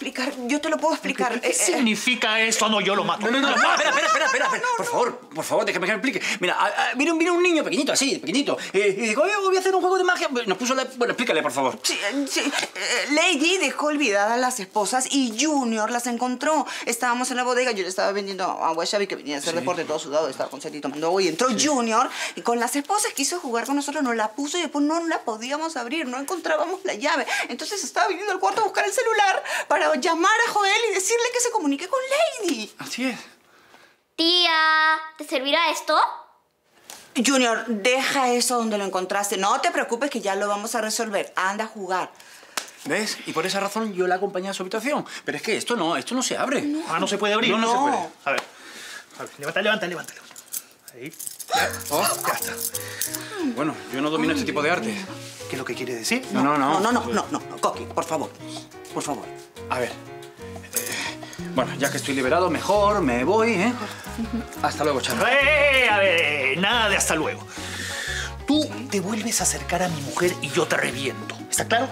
explicar, yo te lo puedo explicar. ¿Qué Eh, eh, significa esto? No, yo lo mato. No, no, no, no, mato. espera, espera, espera, espera. por favor, por favor, déjame que me explique. Mira, a- a- viene, un- viene un niño pequeñito, así, pequeñito. eh, y digo, oye, voy a hacer un juego de magia. Nos puso la... Bueno, explícale, por favor. Sí, sí, Lady dejó olvidadas las esposas y Junior las encontró. Estábamos en la bodega, yo le estaba vendiendo agua a Xavi que venía a hacer deporte todo sudado, estaba con Ceti tomando agua y entró Junior y con las esposas quiso jugar con nosotros, nos la puso y después no la podíamos abrir, no encontrábamos la llave. Entonces estaba viniendo al cuarto a buscar el celular para llamar a Joel y decirle que se comunique con Lady. Así es. Tía, ¿te servirá esto? Junior, deja eso donde lo encontraste. No te preocupes que ya lo vamos a resolver. Anda a jugar. ¿Ves? Y por esa razón yo la acompañé a su habitación. Pero es que esto no, esto no se abre. Ah, no se puede abrir. No, no, se puede. A ver. A ver, levanta, levanta, levanta. levanta. Ahí. Oh, Ya está. bueno, yo no domino este tipo de arte. ¿Qué es lo que quiere decir? No, no, no. No, no, no, no, no, no. Coqui, por favor. Por favor. A ver. eh, bueno, ya que estoy liberado, mejor me voy, ¿eh? Hasta luego, Charo. ¡Eh! A ver, nada de hasta luego. Tú te vuelves a acercar a mi mujer y yo te reviento. ¿Está claro?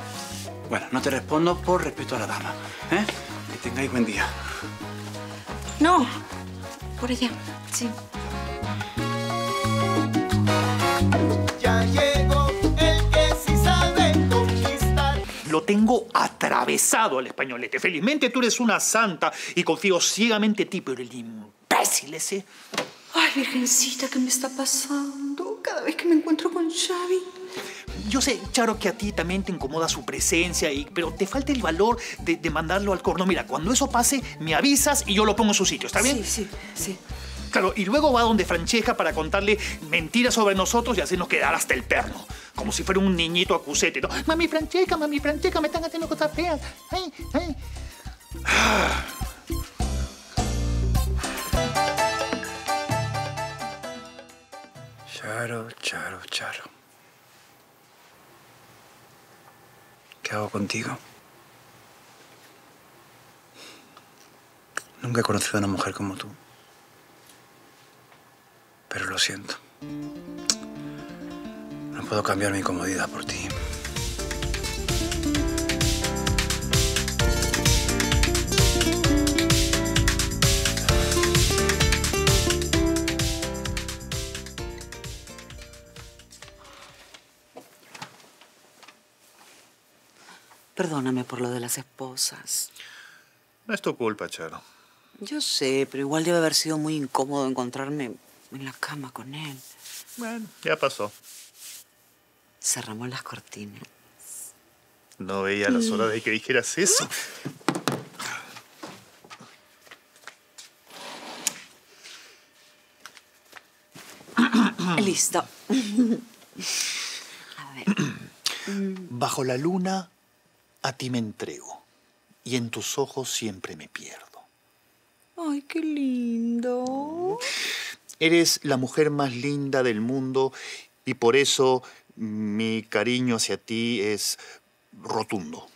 Bueno, no te respondo por respeto a la dama, ¿eh? Que tengáis buen día. No, por allá, sí. Ya llegó el que sí sabe conquistar. Lo tengo atravesado al españolete. Felizmente tú eres una santa y confío ciegamente en ti, pero el imbécil ese... Ay, virgencita, ¿qué me está pasando? Cada vez que me encuentro con Xavi. Yo sé, Charo, que a ti también te incomoda su presencia, y, pero te falta el valor de, de mandarlo al corno. Mira, cuando eso pase, me avisas y yo lo pongo en su sitio, ¿está bien? Sí, sí, sí. Claro, y luego va donde Francesca para contarle mentiras sobre nosotros y hacernos quedar hasta el perno. Como si fuera un niñito acusete, ¿no? Mami Francesca, mami Francesca, me están haciendo cosas feas. Ay, ay. Charo, Charo, Charo. ¿Qué hago contigo? Nunca he conocido a una mujer como tú. Pero lo siento. No puedo cambiar mi comodidad por ti. Perdóname por lo de las esposas. No es tu culpa, Charo. Yo sé, pero igual debe haber sido muy incómodo encontrarme en la cama con él. Bueno, ya pasó. Cerramos las cortinas. No veía las horas de que dijeras eso. Listo. A ver. Bajo la luna, a ti me entrego. Y en tus ojos siempre me pierdo. Ay, qué lindo. Eres la mujer más linda del mundo y por eso mi cariño hacia ti es rotundo.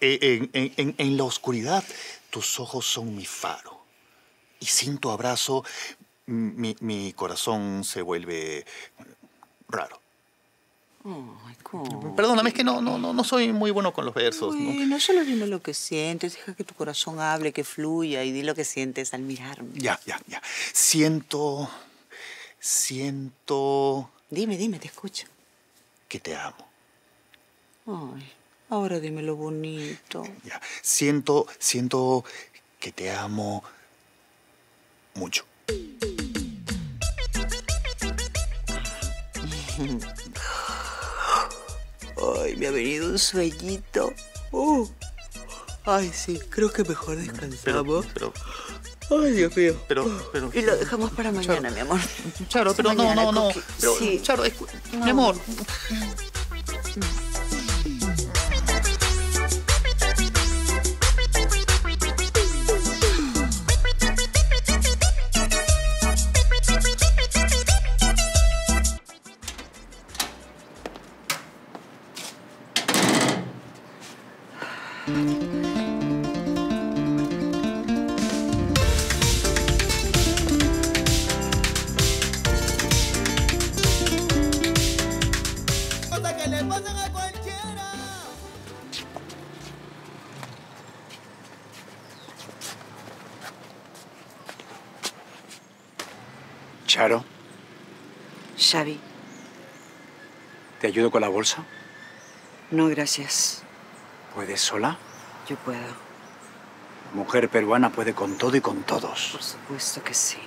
Eh, En, en- en- en la oscuridad, tus ojos son mi faro. Y sin tu abrazo, mi, mi corazón se vuelve raro. Ay, ¿cómo? Perdóname, es que no, no, no, no soy muy bueno con los versos. ¿no? Bueno, solo dime lo que sientes, deja que tu corazón hable, que fluya y di lo que sientes al mirarme. Ya, ya, ya. Siento, siento Dime, dime, te escucho. que te amo. Ay, ahora dime lo bonito. Ya. Siento, siento que te amo mucho. Ay, me ha venido un sueñito. Uh. Ay, sí, creo que mejor descansamos. pero, Ay, Dios mío. pero, pero. Y lo dejamos para mañana, mi amor. Charo, pero no, mañana, no, no. Pero, Sí. Charo, escu- mi amor. Charo, Xavi, ¿te ayudo con la bolsa? no gracias. ¿Puedes sola? Yo puedo. Mujer peruana puede con todo y con todos. Por supuesto que sí.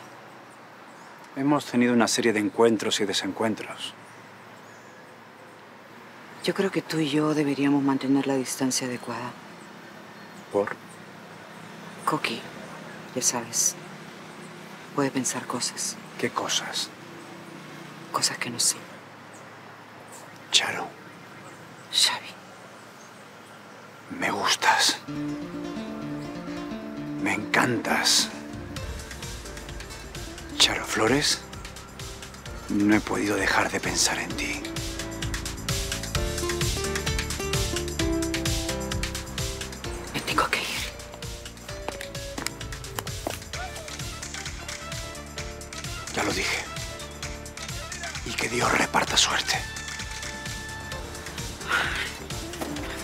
Hemos tenido una serie de encuentros y desencuentros. Yo creo que tú y yo deberíamos mantener la distancia adecuada. ¿Por? Coqui, ya sabes, puede pensar cosas, ¿Qué cosas? cosas que no sé. Charo, Xavi, me gustas. Me encantas. Charo Flores, no he podido dejar de pensar en ti. Ya lo dije. Y que Dios reparta suerte.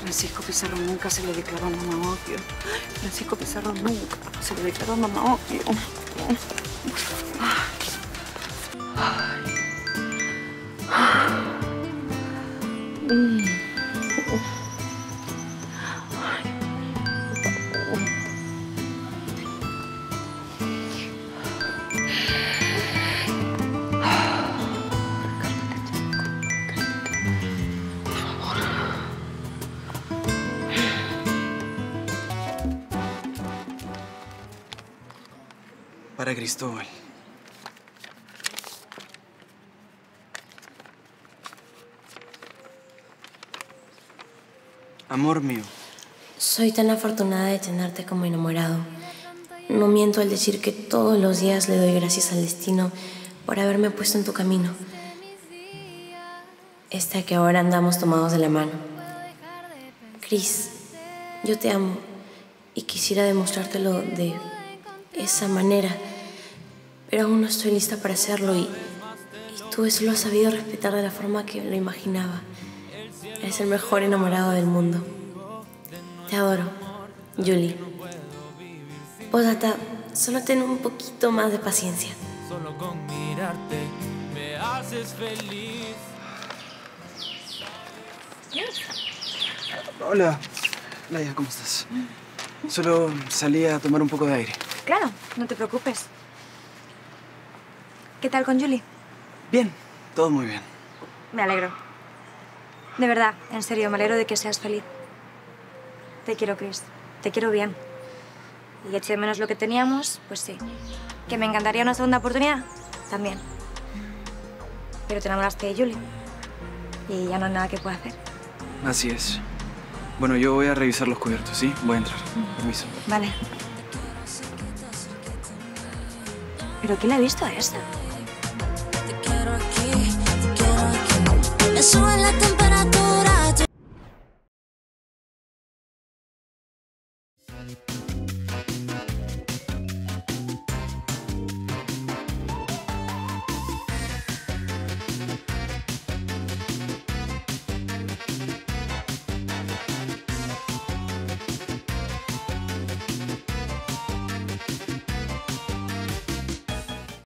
Francisco Pizarro nunca se le declaró a mamá odio. Francisco Pizarro nunca se le declaró a mamá odio. Para Cristóbal. Amor mío, Soy tan afortunada de tenerte como enamorado. No miento al decir que todos los días le doy gracias al destino por haberme puesto en tu camino. Esta que ahora andamos tomados de la mano. Cris, yo te amo y quisiera demostrártelo de esa manera, pero aún no estoy lista para hacerlo y, y tú eso lo has sabido respetar de la forma que lo imaginaba. Eres el mejor enamorado del mundo. Te adoro, Julie. Posdata, solo ten un poquito más de paciencia. Solo con mirarte me haces feliz. Hola, Laia, ¿cómo estás? Solo salí a tomar un poco de aire. Claro, no te preocupes. ¿Qué tal con Julie? Bien, todo muy bien. Me alegro. De verdad, en serio, me alegro de que seas feliz. Te quiero, Chris. Te quiero bien. Y eché menos lo que teníamos, pues sí. ¿Que me encantaría una segunda oportunidad? También. Pero te enamoraste de Julie. Y ya no hay nada que pueda hacer. Así es. Bueno, yo voy a revisar los cubiertos, ¿sí? Voy a entrar. Permiso. Vale. ¿Pero le he visto a esta? sube la temperatura.